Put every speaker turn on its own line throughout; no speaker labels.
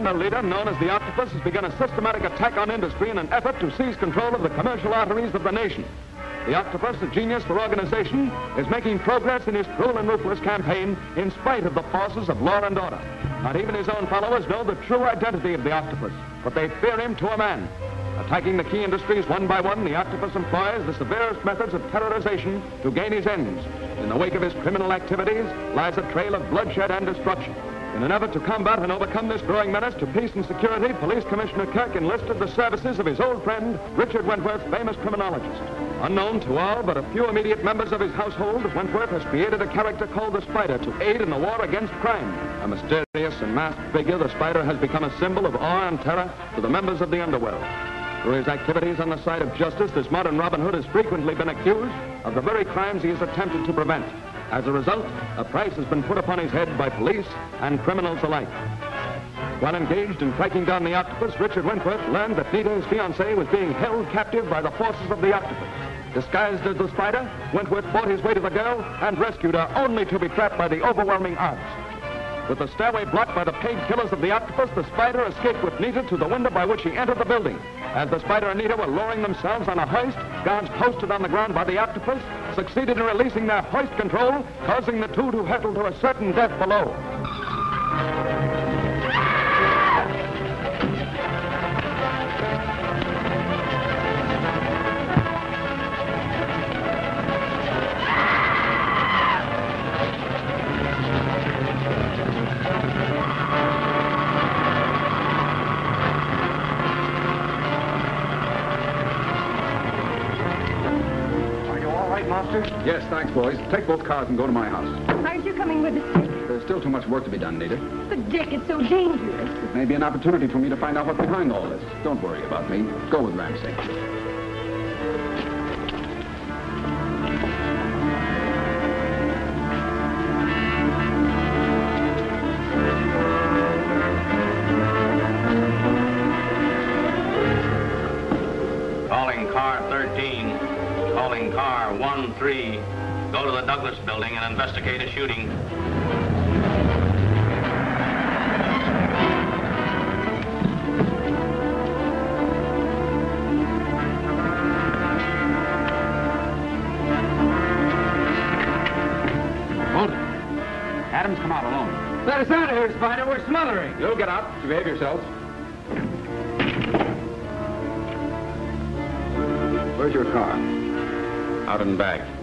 nefarious leader, known as the Octopus has begun a systematic attack on industry in an effort to seize control of the commercial arteries of the nation. The Octopus, a genius for organization, is making progress in his cruel and ruthless campaign in spite of the forces of law and order. Not even his own followers know the true identity of the Octopus, but they fear him to a man. Attacking the key industries one by one, the Octopus employs the severest methods of terrorization to gain his ends. In the wake of his criminal activities lies a trail of bloodshed and destruction. In an effort to combat and overcome this growing menace to peace and security, Police Commissioner Kirk enlisted the services of his old friend, Richard Wentworth, famous criminologist. Unknown to all but a few immediate members of his household, Wentworth has created a character called the Spider to aid in the war against crime. A mysterious and masked figure, the Spider has become a symbol of awe and terror to the members of the underworld. Through his activities on the side of justice, this modern Robin Hood has frequently been accused of the very crimes he has attempted to prevent. As a result, a price has been put upon his head by police and criminals alike. While engaged in tracking down the octopus, Richard Wentworth learned that Nita's fiancé was being held captive by the forces of the octopus. Disguised as the spider, Wentworth fought his way to the girl and rescued her, only to be trapped by the overwhelming odds. With the stairway blocked by the paid killers of the octopus, the spider escaped with Nita to the window by which he entered the building. As the spider and Nita were lowering themselves on a hoist, guards posted on the ground by the octopus succeeded in releasing their hoist control, causing the two to hurtle to a certain death below.
Yes, thanks, boys. Take both cars and go to my house.
Aren't you coming with us, Dick?
There's still too much work to be done, Nita.
But, Dick, it's so dangerous.
It may be an opportunity for me to find out what's behind all this. Don't worry about me. Go with
Ram Singh. Building and investigate a shooting.
Hold it. Adams, come out alone.
Let us out of here, Spider. We're smothering.
You'll get out. You behave yourselves. Where's your car?
Out and back.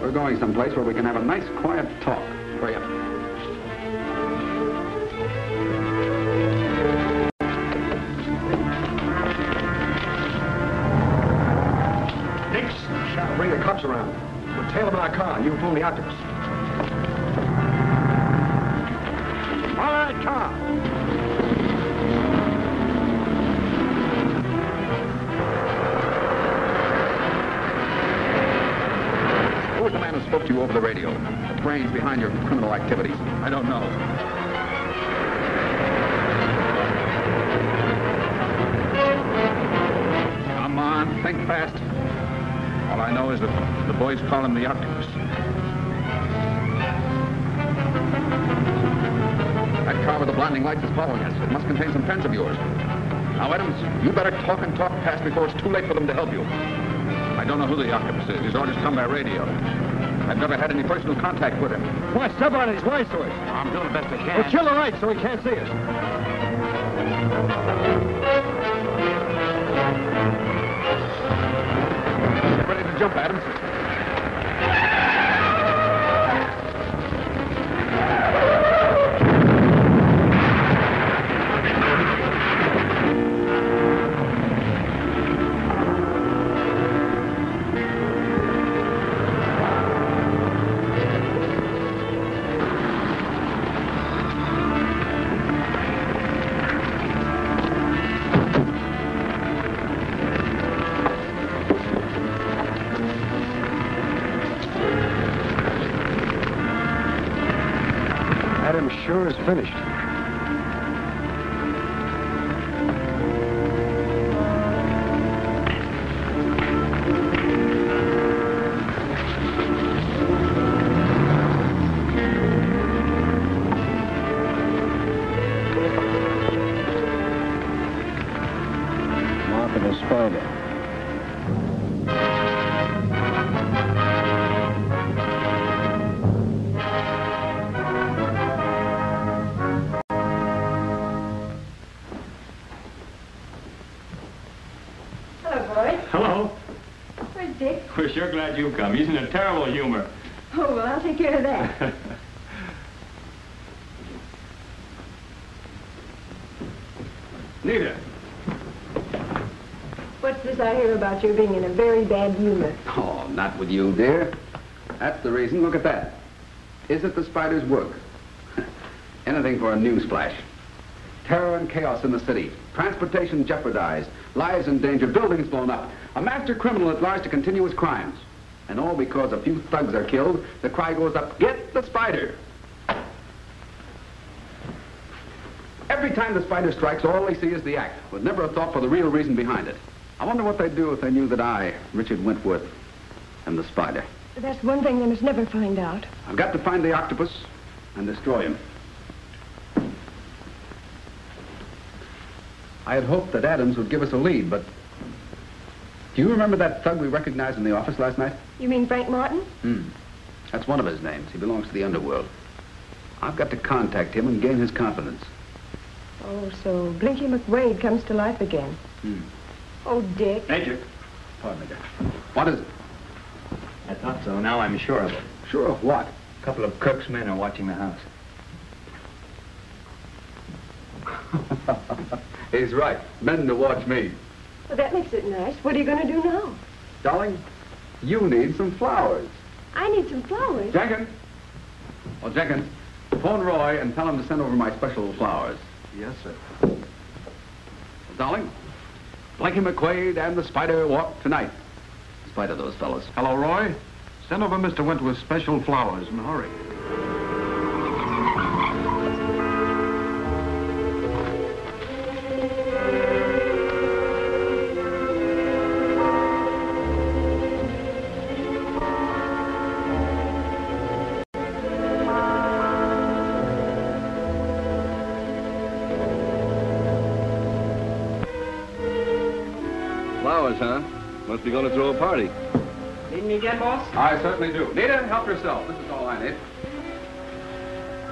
We're going someplace where we can have a nice, quiet talk. Hurry up.
Nix, shall bring the cops around. We'll tail them in our car. You phone the octopus.
You over the radio? The brains behind your criminal activities? I don't know. Come on, think fast. All I know is that the boys call him the octopus. That car with the blinding lights is following us. It must contain some friends of yours. Now, Adams, you better talk and talk fast before it's too late for them to help you. I don't know who the octopus is. His orders come by radio. I've never had any personal contact with him.
Why, step on his to us.
I'm doing the best I can.
Well, chill the lights so he can't see us.
Get ready to jump, Adams.
Finished.
Glad you've come. He's in a terrible humor.
Oh, well, I'll take care of that.
Nita.
What's this I hear about you being in a very bad humor?
Oh, not with you, dear. That's the reason. Look at that. Is it the spider's work? Anything for a news flash. Terror and chaos in the city. Transportation jeopardized. Lives in danger. Buildings blown up. A master criminal at large to continue his crimes. And all because a few thugs are killed, the cry goes up, get the spider. Every time the spider strikes, all they see is the act, with never a thought for the real reason behind it. I wonder what they'd do if they knew that I, Richard Wentworth, am the spider.
That's one thing they must never find out.
I've got to find the octopus and destroy him. I had hoped that Adams would give us a lead, but... Do you remember that thug we recognized in the office last night?
You mean Frank Martin?
Hmm. That's one of his names. He belongs to the underworld. I've got to contact him and gain his confidence.
Oh, so Blinky McQuade comes to life again.
Hmm.
Oh, Dick.
Major.
Pardon me, dear. What is it?
I thought so. Now I'm sure of it.
Sure of what?
A couple of Kirk's men are watching the house.
He's right. Men to watch me.
Well, that makes it nice. What are you going to do now?
Darling, you need some flowers.
I need some flowers.
Jenkins. Well, Jenkins, phone Roy and tell him to send over my special flowers.
Yes, sir.
Darling, Blinky McQuade and the Spider walk tonight. In spite of those fellows.
Hello, Roy. Send over Mr. Wentworth's special flowers in a hurry.
Flowers, huh? Must be going to throw a party.
Need me again, boss?
I certainly do. Nita, help yourself. This is all I need.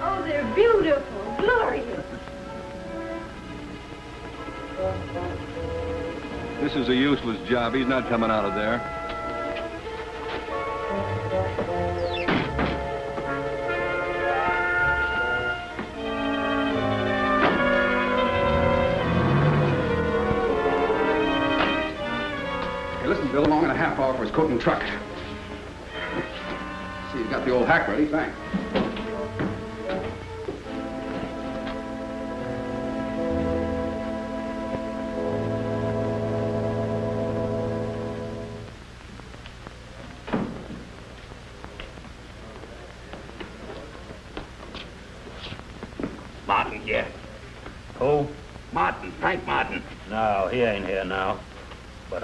Oh, they're beautiful. Glorious.
This is a useless job. He's not coming out of there.
And a half hour for his coat and truck. See, you got the old hack ready. Thanks.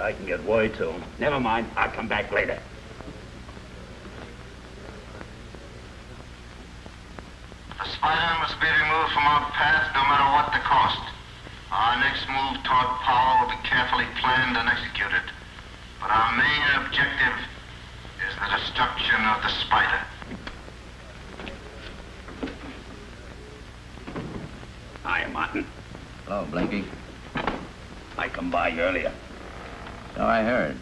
I can get word to him.
Never mind, I'll come back later.
The spider must be removed from our path no matter what the cost. Our next move toward power will be carefully planned and executed. But our main objective is the destruction of the spider.
Hi, Martin.
Hello, Blinky.
I come by earlier.
So I heard.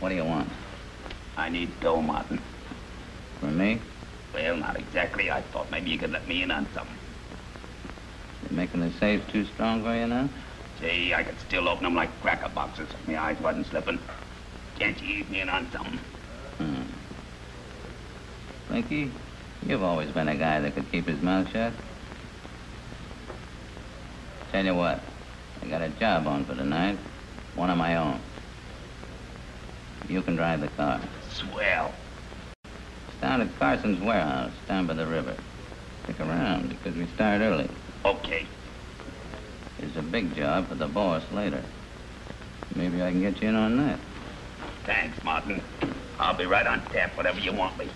What do you want?
I need dough, Martin.
For me?
Well, not exactly. I thought maybe you could let me in on something.
You making the safe too strong for you now?
Say, I could still open them like cracker boxes if my eyes wasn't slipping. Can't you ease me in on something?
Hmm. Blinky, you've always been a guy that could keep his mouth shut. Tell you what, I got a job on for tonight. One of my own. You can drive the car.
Swell.
It's down at Carson's warehouse, down by the river. Stick around, because we start early.
Okay.
It's a big job for the boss later. Maybe I can get you in on that.
Thanks, Martin. I'll be right on tap, whatever you want me.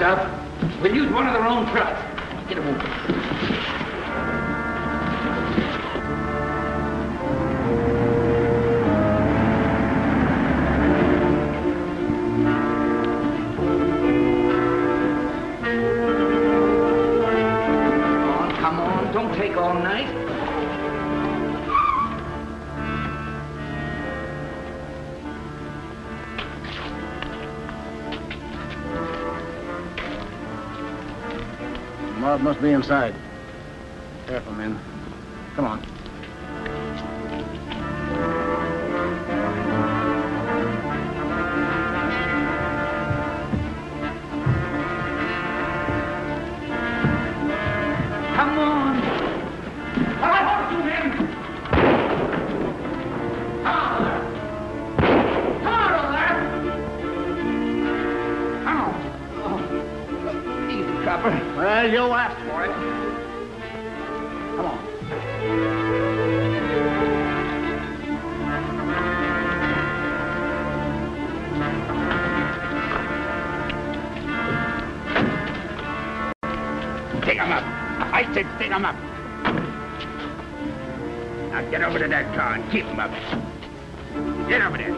Stuff. We'll use one of their own trucks. Get move.
Mob must be inside. Careful, men. Come on.
Him up. Now get over to that car and keep him up. Get over there.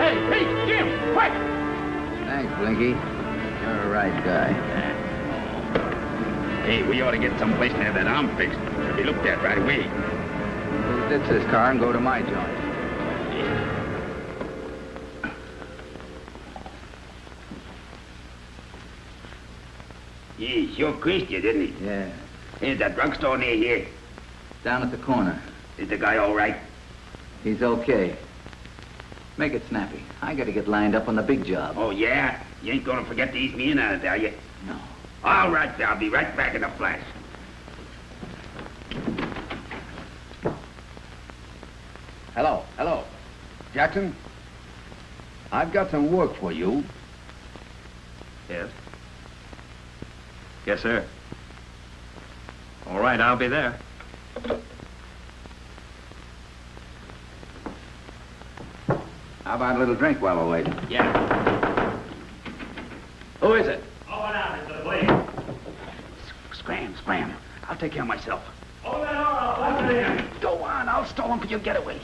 Hey, hey, Jim, quick!
Thanks, Blinky. You're a right guy.
Hey, we ought to get someplace near have that arm fixed. It'll be looked at right away.
We'll ditch this car and go to my joint.
He sure creased you, didn't he?
Yeah.
Is that drugstore near here?
Down at the corner.
Is the guy all right?
He's okay. Make it snappy. I gotta get lined up on the big job.
Oh, yeah? You ain't gonna forget to ease me in on it, are you?
No.
All right, I'll be right back in a flash.
Hello, hello. Jackson? I've got some work for you.
Yes? Yes, sir. All right, I'll be there.
How about a little drink while we're waiting?
Yeah.
Who is it?
Over now, Mr. Blake.
Scram, scram. I'll take care of myself.
Open the door, I'll let it in.
Go on, I'll stall him for your getaway.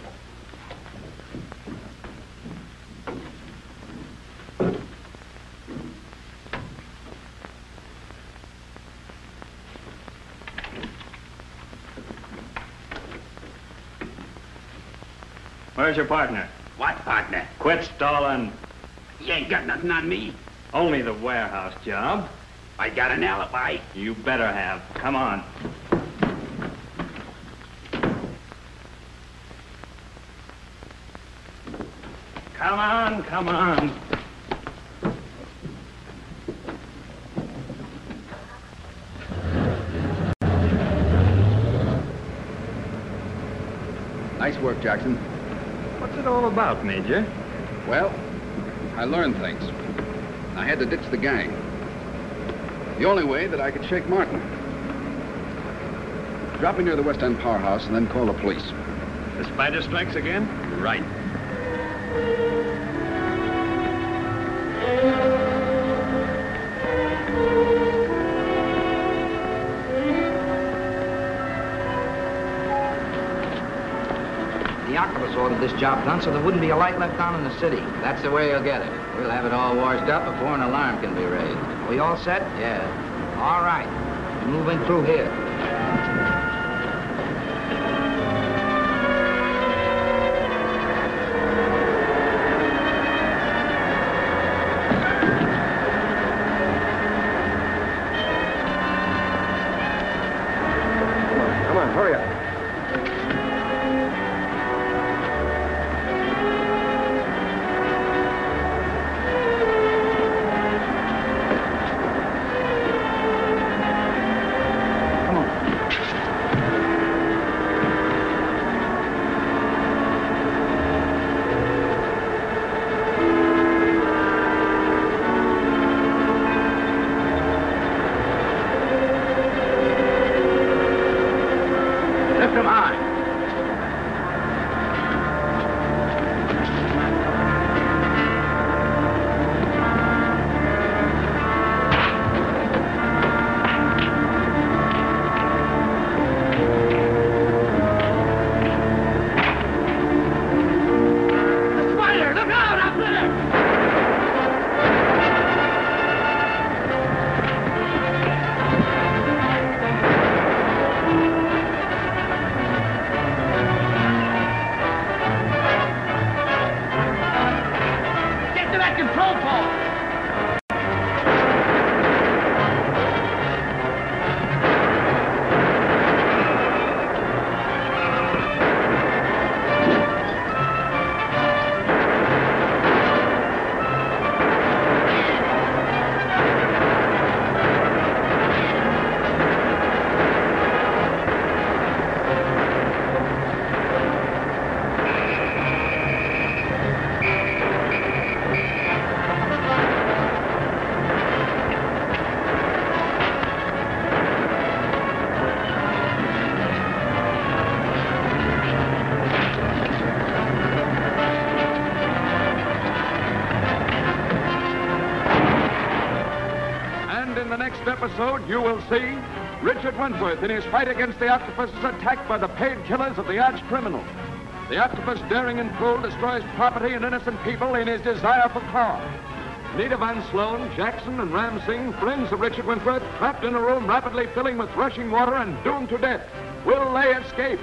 Where's your partner?
What partner?
Quit stalling.
You ain't got nothing on me.
Only the warehouse job.
I got an alibi.
You better have. Come on. Come on, come on.
Nice work, Jackson.
What's it all about, Major?
Well, I learned things. I had to ditch the gang. The only way that I could shake Martin. Drop me near the West End powerhouse and then call the police.
The spider strikes again?
Right.
This job done so there wouldn't be a light left on in the city.
That's the way you'll get it. We'll have it all washed up before an alarm can be raised.
We all set?
Yeah.
All right. Moving through here.
Episode, you will see Richard Wentworth in his fight against the octopus is attacked by the paid killers of the arch criminal. The octopus, daring and cruel, destroys property and innocent people in his desire for power. Nita Van Sloan, Jackson, and Ram Singh, friends of Richard Wentworth, trapped in a room rapidly filling with rushing water and doomed to death. Will they escape?